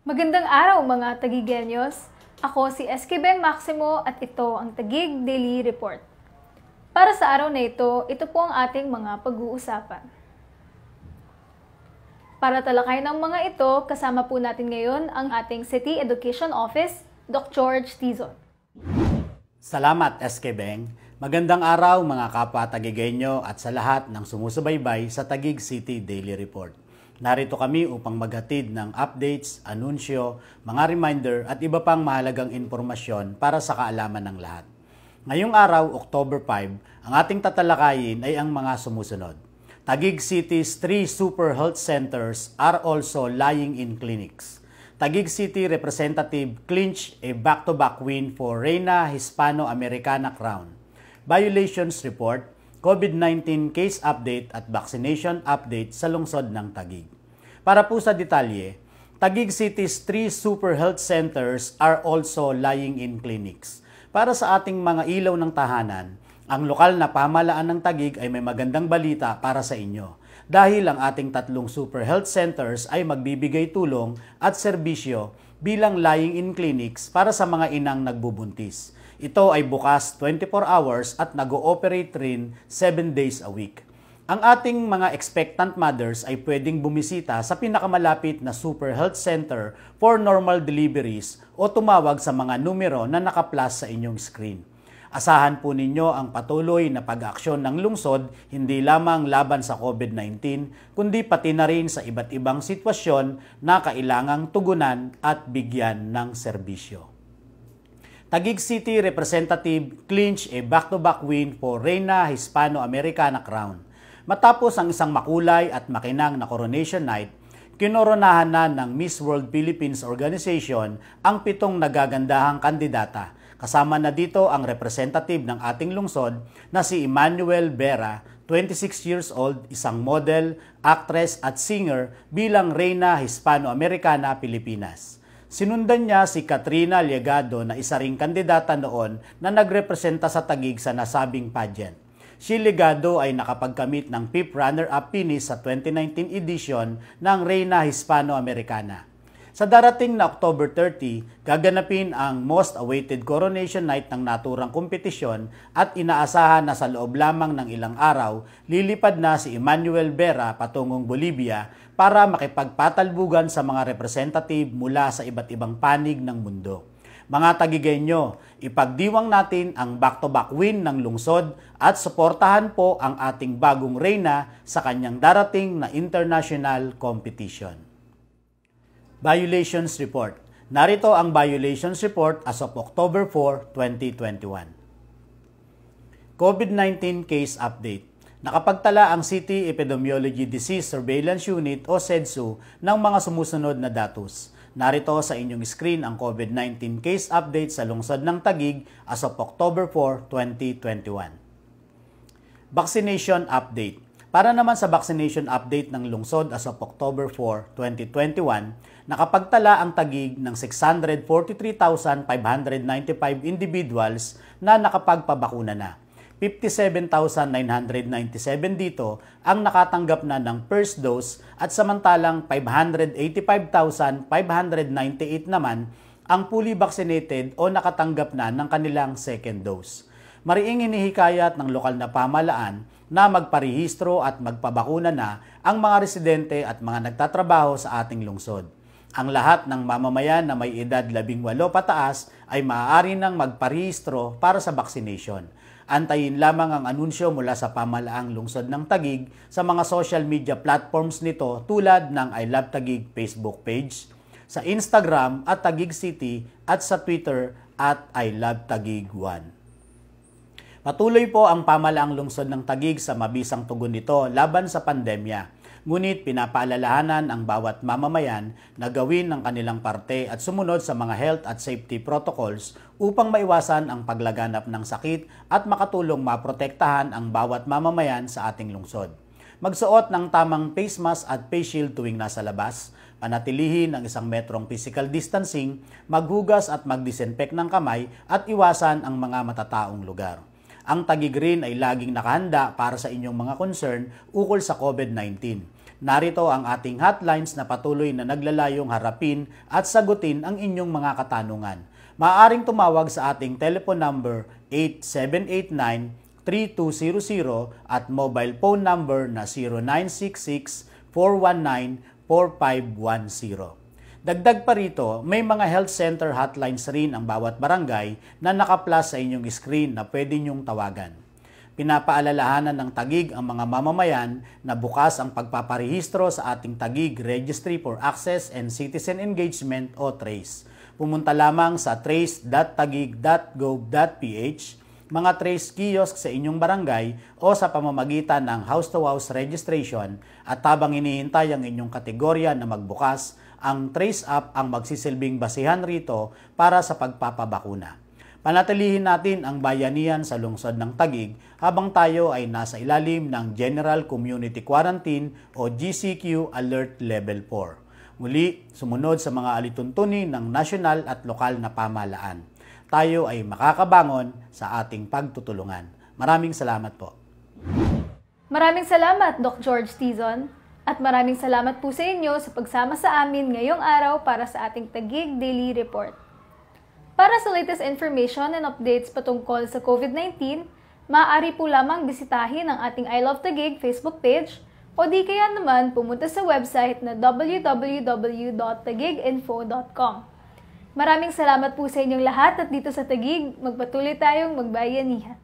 Magandang araw mga Tagigenyos! Ako si SK Ben Maximo at ito ang Tagig Daily Report. Para sa araw na ito, ito po ang ating mga pag-uusapan. Para talakay ng mga ito, kasama po natin ngayon ang ating City Education Office, Dr. George Tizon. Salamat, SK Beng. Magandang araw mga kapwa Tagigenyo at sa lahat ng sumusubaybay sa Tagig City Daily Report. Narito kami upang maghatid ng updates, anunsyo, mga reminder at iba pang mahalagang impormasyon para sa kaalaman ng lahat. Ngayong araw, October 5, ang ating tatalakayin ay ang mga sumusunod. Tagig City's three super health centers are also lying in clinics. Tagig City representative clinch a back-to-back win for Reina Hispano-Americana Crown. Violations report, COVID-19 case update at vaccination update sa lungsod ng Tagig. Para po sa detalye, Tagig City's three super health centers are also lying in clinics. Para sa ating mga ilaw ng tahanan, ang lokal na pamalaan ng Tagig ay may magandang balita para sa inyo. Dahil ang ating tatlong super health centers ay magbibigay tulong at serbisyo bilang lying in clinics para sa mga inang nagbubuntis. Ito ay bukas 24 hours at nag-ooperate rin 7 days a week. Ang ating mga expectant mothers ay pwedeng bumisita sa pinakamalapit na Super Health Center for normal deliveries o tumawag sa mga numero na naka-plus sa inyong screen. Asahan po ninyo ang patuloy na pag-aksyon ng lungsod hindi lamang laban sa COVID-19 kundi pati na rin sa iba't ibang sitwasyon na kailangang tugunan at bigyan ng serbisyo. Taguig City Representative clinch a back-to-back win for Reina Hispano-Americana Crown. Matapos ang isang makulay at makinang na coronation night, kinoronahan na ng Miss World Philippines Organization ang pitong nagagandahang kandidata. Kasama na dito ang representative ng ating lungsod na si Emmanuel Vera, 26 years old, isang model, actress at singer bilang Reina Hispano-Americana Pilipinas. Sinundan niya si Katrina Liagado na isa ring kandidata noon na nagrepresenta sa Tagig sa nasabing pageant. Si Ligado ay nakapagkamit ng PIP runner-up finish sa 2019 edition ng Reina Hispano-Americana. Sa darating na October 30, gaganapin ang most awaited coronation night ng naturang kompetisyon at inaasahan na sa loob lamang ng ilang araw, lilipad na si Emmanuel Vera patungong Bolivia para makipagpatalbugan sa mga representative mula sa iba't ibang panig ng mundo. Mga tagigenyo, ipagdiwang natin ang back-to-back win ng lungsod at suportahan po ang ating bagong reyna sa kanyang darating na international competition. Violations Report Narito ang Violations Report as of October 4, 2021. COVID-19 Case Update Nakapagtala ang City Epidemiology Disease Surveillance Unit o SEDSU ng mga sumusunod na datos. Narito sa inyong screen ang COVID-19 case update sa lungsod ng Tagig as of October 4, 2021. Vaccination Update Para naman sa vaccination update ng lungsod as of October 4, 2021, nakapagtala ang Tagig ng 643,595 individuals na nakapagpabakuna na 57,997 dito ang nakatanggap na ng first dose at samantalang 585,598 naman ang fully vaccinated o nakatanggap na ng kanilang second dose. Mariing hinihikayat ng lokal na pamalaan na magparehistro at magpabakuna na ang mga residente at mga nagtatrabaho sa ating lungsod. Ang lahat ng mamamayan na may edad 18 pataas ay maaari nang magparehistro para sa vaccination. Antayin lamang ang anunsyo mula sa pamalaang lungsod ng Tagig sa mga social media platforms nito tulad ng I Love Tagig Facebook page, sa Instagram at Tagig City at sa Twitter at I Love Tagig 1. Patuloy po ang pamalaang lungsod ng Tagig sa mabisang tugon nito laban sa pandemya Ngunit pinapaalalahanan ang bawat mamamayan na gawin ang kanilang parte at sumunod sa mga health at safety protocols upang maiwasan ang paglaganap ng sakit at makatulong maprotektahan ang bawat mamamayan sa ating lungsod. Magsuot ng tamang face mask at face shield tuwing nasa labas, panatilihin ang isang metrong physical distancing, maghugas at magdisinfect ng kamay at iwasan ang mga matataong lugar. Ang Tagig rin ay laging nakahanda para sa inyong mga concern ukol sa COVID-19. Narito ang ating hotlines na patuloy na naglalayong harapin at sagutin ang inyong mga katanungan. Maaaring tumawag sa ating telephone number 8789-3200 at mobile phone number na 0966-419-4510. Dagdag pa rito, may mga health center hotlines rin ang bawat barangay na nakaplas sa inyong screen na pwede nyong tawagan. Pinapaalalahanan ng Tagig ang mga mamamayan na bukas ang pagpaparehistro sa ating Tagig Registry for Access and Citizen Engagement o TRACE. Pumunta lamang sa trace.tagig.gov.ph, mga TRACE kiosk sa inyong barangay o sa pamamagitan ng house-to-house registration at habang inihintay ang inyong kategorya na magbukas, ang Trace App ang magsisilbing basihan rito para sa pagpapabakuna. Panatilihin natin ang bayanihan sa lungsod ng Tagig habang tayo ay nasa ilalim ng General Community Quarantine o GCQ Alert Level 4. Muli, sumunod sa mga alituntunin ng nasyonal at lokal na pamalaan. Tayo ay makakabangon sa ating pagtutulungan. Maraming salamat po. Maraming salamat, Doc George Tizon. At maraming salamat po sa inyo sa pagsama sa amin ngayong araw para sa ating Tagig Daily Report. Para sa latest information and updates patungkol sa COVID-19, maaari po lamang bisitahin ang ating I Love Tagig Facebook page o di kaya naman pumunta sa website na www.tagiginfo.com. Maraming salamat po sa inyong lahat at dito sa Tagig, magpatuloy tayong magbayanihan.